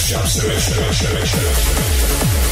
Mashup selection.